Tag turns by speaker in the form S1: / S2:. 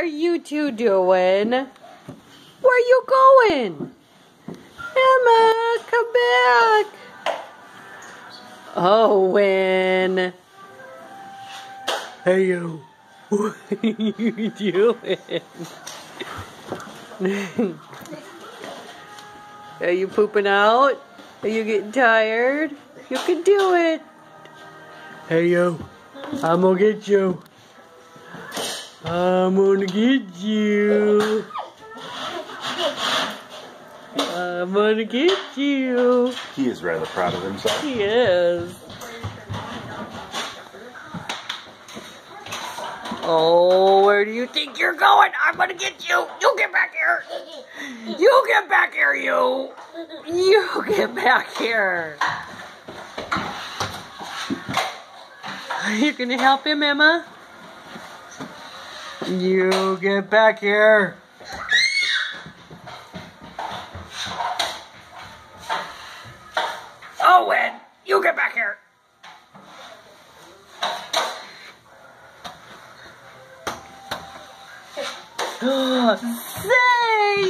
S1: are you two doing? Where are you going? Emma, come back. Oh, Owen. Hey, you. What are you doing? are you pooping out? Are you getting tired? You can do it. Hey, you. I'm gonna get you. I'm gonna get you. I'm gonna get you.
S2: He is rather proud of himself.
S1: He is. Oh, where do you think you're going? I'm gonna get you. You get back here. You get back here, you. You get back here. You gonna help him, Emma? You get back here. Owen, you get back here. Say, you little rat.